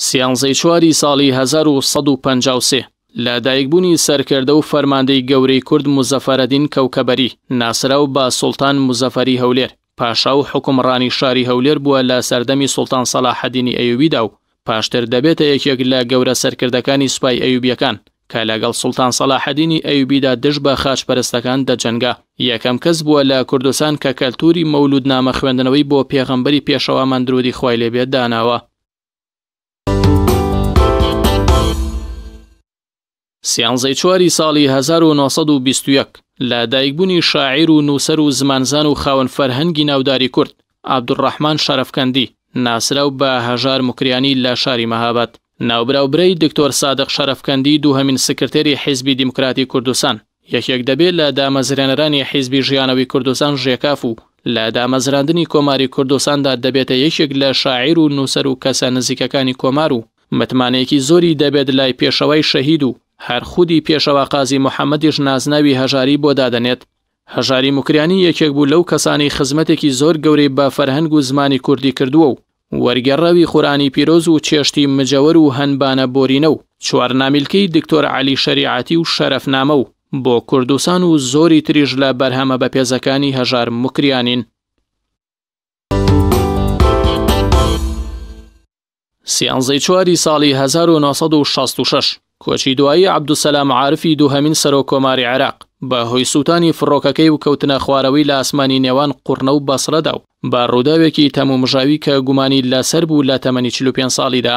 سیانزەی چواری ساڵی 1950 لە دایکبوونی سەرکردە و فەرماندەی گەورەی کورد مزەفەرەدین کەوکەبەری ناسراو بە سوڵتان مزەفەری هەولێر پاشا و حکومڕانی شاری هەولێر بووە لە سەردەمی سوڵتان سەلاحەدینی ئەیوبیدا و پاشتر دەبێتە یەکێک لە گەورە سەرکردەکانی سوپای ئەیوبیەکان، کە لەگەڵ سوڵتان سەلاحەدینی ئەیوبیدا دژ بە خاچ پەرستەکان دەجەنگا، یەکەم کەس بووە لە کوردستان کە کەلتوری مەولود نامە خوێندنەوەی بۆ پێغەمبەری پێشەوامان درودی خوای لێ بێت داناوە. سیانزەی چواری ساڵی هەزار و نۆ سەد و بیست و یەک، لە دایکبوونی شاعیر و نووسەر و زمانزان و خاوەن فەرهەنگی ناوداری کورد، عەبدولڕەحمان شەرەفکەندی، ناسراو بە، هەژار موکریانی، لە شاری مەهاباد. ناوبراو برای دکتۆر سادق شەرەفکەندی دووهەمین سکرتێری حیزبی دیموکراتی کوردستان، یەکێک دەبێ لە دامەزرێنەرانی حیزبی ژیانەوەی کوردستان ژێکاف و لە دامەزراندنی کۆماری کوردستاندا دەبێتە یەکێک لە شاعیر و نووسەر و کەسە نزیکەکانی کۆمار و متمانەیەکی زۆری دەبێت لای پێشەوای شەهید و هەر خودی پێشەوا قازی محەممەدیش نازناوی هەژاری بۆ دادەنێت. هەژاری موکریانی یەکێک بوو لەو کەسانەی خزمەتێکی زۆر گەورەی بە فەرهەنگ و زمانی کوردی کردووە و وەرگێڕراوی قورئانی پیرۆز و چێشتی مجەوەر و هەنبانە بۆرینە و چوار نامیلکەی دکتۆر عەلی شەریعەتی و شەرەفنامە و بۆ کوردستان و زۆری تریش لە بەرهەمە بەپێزەکانی هەژار موکریانین. سیانزەی چواری ساڵی هەزار و نۆ سەد و شەست و شەش کۆچی دوایی عەبدولسەلام عارفی دووهەمین سەرۆک کۆماری عێراق بە هۆی سووتانی فڕۆکەکەی و کەوتنە خوارەوەی لە ئاسمانی نێوان قوڕنە و بەسڕەدا و بە ڕووداوێکی تەمومژاوی کە گومانی لەسەر بوو لە تەمەنی چل و پێنج ساڵیدا